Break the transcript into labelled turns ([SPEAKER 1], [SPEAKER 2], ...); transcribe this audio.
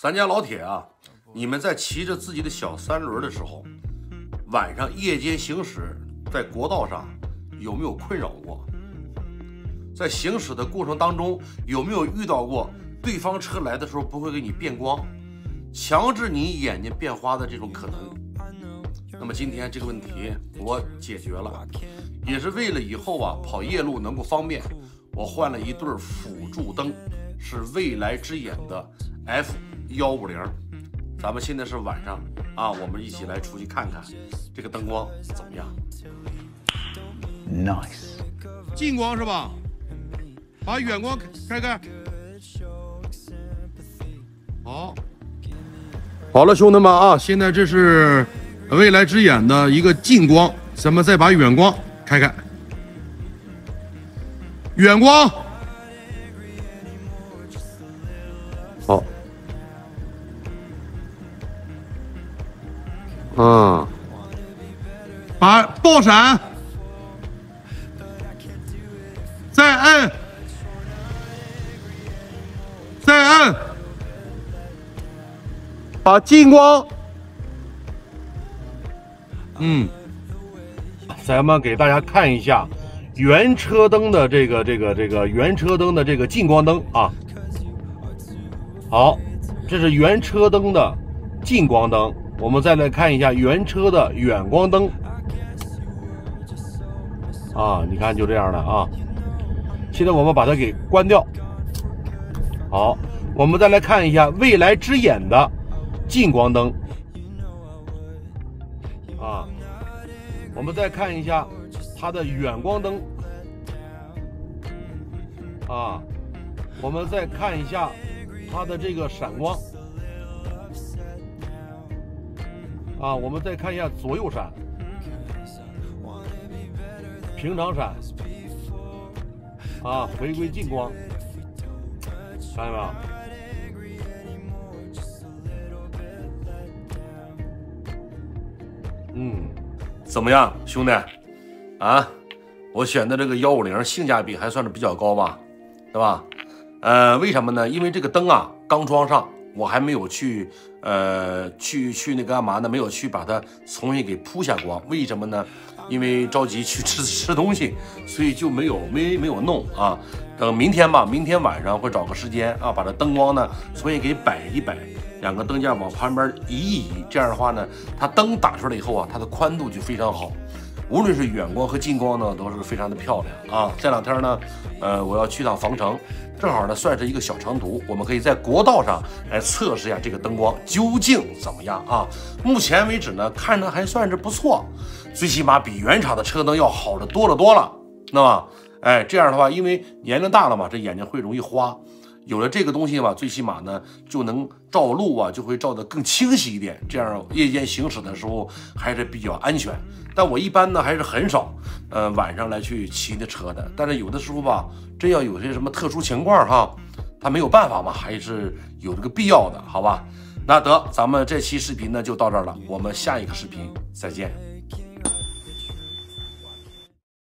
[SPEAKER 1] 咱家老铁啊，你们在骑着自己的小三轮的时候，晚上夜间行驶在国道上，有没有困扰过？在行驶的过程当中，有没有遇到过对方车来的时候不会给你变光，强制你眼睛变花的这种可能？那么今天这个问题我解决了，也是为了以后啊跑夜路能够方便，我换了一对辅助灯，是未来之眼的 F。幺五零，咱们现在是晚上啊，我们一起来出去看看这个灯光怎么样
[SPEAKER 2] ？Nice，
[SPEAKER 1] 近光是吧？把远光开开。好，好了，兄弟们啊，现在这是未来之眼的一个近光，咱们再把远光开开。远光。好。嗯，把爆闪，再摁，再摁，把近光，嗯，咱们给大家看一下原车灯的这个这个这个原车灯的这个近光灯啊。好，这是原车灯的近光灯。我们再来看一下原车的远光灯啊，你看就这样的啊。现在我们把它给关掉。好，我们再来看一下未来之眼的近光灯啊。我们再看一下它的远光灯啊。我们再看一下它的这个闪光。啊，我们再看一下左右闪，平常闪，啊，回归近光，看见没有？嗯，怎么样，兄弟？啊，我选的这个幺五零性价比还算是比较高吧，对吧？呃，为什么呢？因为这个灯啊刚装上。我还没有去，呃，去去那个干嘛呢？没有去把它重新给铺下光，为什么呢？因为着急去吃 吃东西，所以就没有没没有弄啊。等明天吧，明天晚上会找个时间啊，把这灯光呢重新给摆一摆，两个灯架往旁边移一移，这样的话呢，它灯打出来以后啊，它的宽度就非常好。无论是远光和近光呢，都是非常的漂亮啊！这两天呢，呃，我要去趟防城，正好呢算是一个小长途，我们可以在国道上来测试一下这个灯光究竟怎么样啊！目前为止呢，看着还算是不错，最起码比原厂的车灯要好的多了多了，那么，哎，这样的话，因为年龄大了嘛，这眼睛会容易花。有了这个东西吧，最起码呢就能照路啊，就会照得更清晰一点，这样夜间行驶的时候还是比较安全。但我一般呢还是很少，呃，晚上来去骑那车的。但是有的时候吧，真要有些什么特殊情况哈，他没有办法嘛，还是有这个必要的，好吧？那得，咱们这期视频呢就到这儿了，我们下一个视频再见。